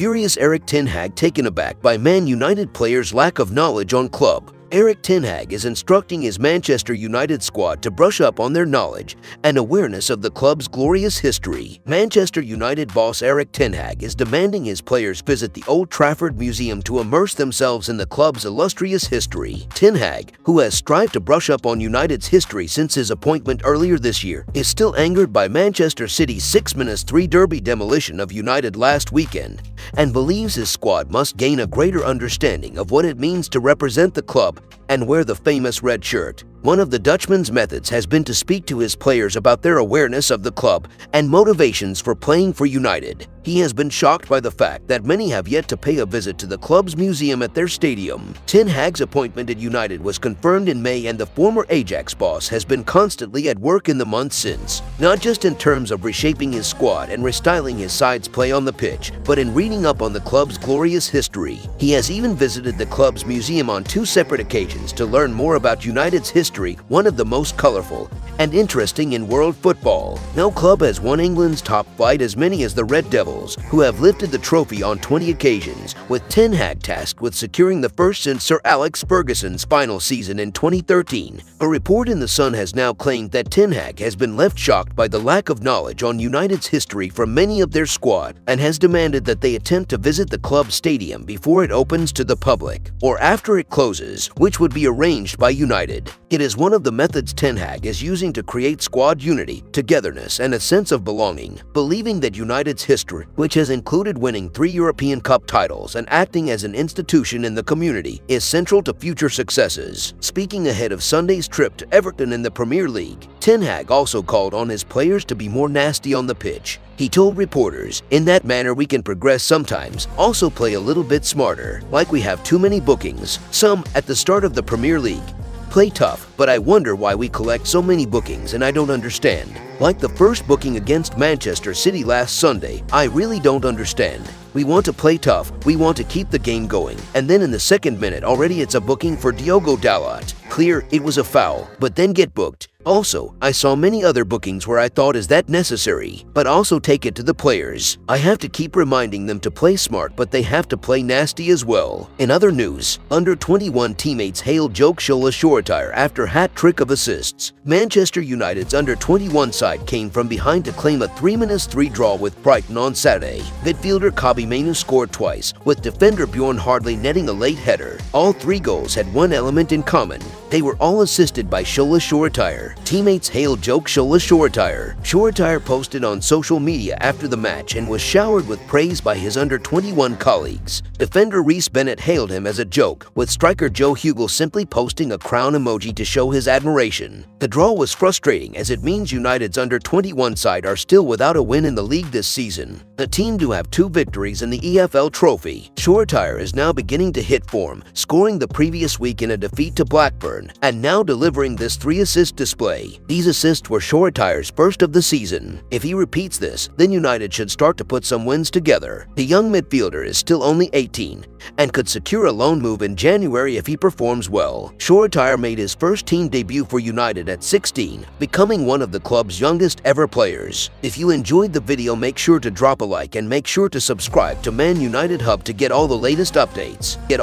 Furious Erik Ten Hag taken aback by Man United players' lack of knowledge on club. Erik Ten Hag is instructing his Manchester United squad to brush up on their knowledge and awareness of the club's glorious history. Manchester United boss Erik Ten Hag is demanding his players visit the Old Trafford Museum to immerse themselves in the club's illustrious history. Ten Hag, who has strived to brush up on United's history since his appointment earlier this year, is still angered by Manchester City's 6-3 derby demolition of United last weekend and believes his squad must gain a greater understanding of what it means to represent the club and wear the famous red shirt. One of the Dutchman's methods has been to speak to his players about their awareness of the club and motivations for playing for United. He has been shocked by the fact that many have yet to pay a visit to the club's museum at their stadium. Ten Hag's appointment at United was confirmed in May and the former Ajax boss has been constantly at work in the months since, not just in terms of reshaping his squad and restyling his side's play on the pitch, but in reading up on the club's glorious history. He has even visited the club's museum on two separate occasions to learn more about United's history history one of the most colorful and interesting in world football. No club has won England's top flight as many as the Red Devils, who have lifted the trophy on 20 occasions, with Ten Hag tasked with securing the first since Sir Alex Ferguson's final season in 2013. A report in The Sun has now claimed that Ten Hag has been left shocked by the lack of knowledge on United's history from many of their squad and has demanded that they attempt to visit the club stadium before it opens to the public, or after it closes, which would be arranged by United. It is one of the methods Ten Hag is using to create squad unity, togetherness, and a sense of belonging, believing that United's history, which has included winning three European Cup titles and acting as an institution in the community, is central to future successes. Speaking ahead of Sunday's trip to Everton in the Premier League, Ten Hag also called on his players to be more nasty on the pitch. He told reporters, in that manner we can progress sometimes, also play a little bit smarter, like we have too many bookings, some at the start of the Premier League, Play tough, but I wonder why we collect so many bookings and I don't understand. Like the first booking against Manchester City last Sunday, I really don't understand. We want to play tough, we want to keep the game going, and then in the second minute already it's a booking for Diogo Dalot. Clear it was a foul, but then get booked. Also, I saw many other bookings where I thought is that necessary, but also take it to the players. I have to keep reminding them to play smart, but they have to play nasty as well. In other news, under 21 teammates hail hailed joke Shola Shoretire after hat-trick of assists. Manchester United's under 21 side came from behind to claim a 3-3 draw with Brighton on Saturday. Midfielder Kobbie Mainoo scored twice, with defender Bjorn Hardley netting a late header. All three goals had one element in common. They were all assisted by Shola Shoretire. Teammates hailed joke Shola Shoretire. Shoretire posted on social media after the match and was showered with praise by his under-21 colleagues. Defender Reece Bennett hailed him as a joke, with striker Joe Hugill simply posting a crown emoji to show his admiration. The draw was frustrating as it means United's under-21 side are still without a win in the league this season. The team do have two victories in the EFL Trophy. Shoretire is now beginning to hit form, scoring the previous week in a defeat to Blackburn, and now delivering this three-assist display. These assists were Shoretire's first of the season. If he repeats this, then United should start to put some wins together. The young midfielder is still only 18 and could secure a loan move in January if he performs well. Shoretire made his first team debut for United at 16, becoming one of the club's youngest ever players. If you enjoyed the video, make sure to drop a like and make sure to subscribe to Man United Hub to get all the latest updates. Get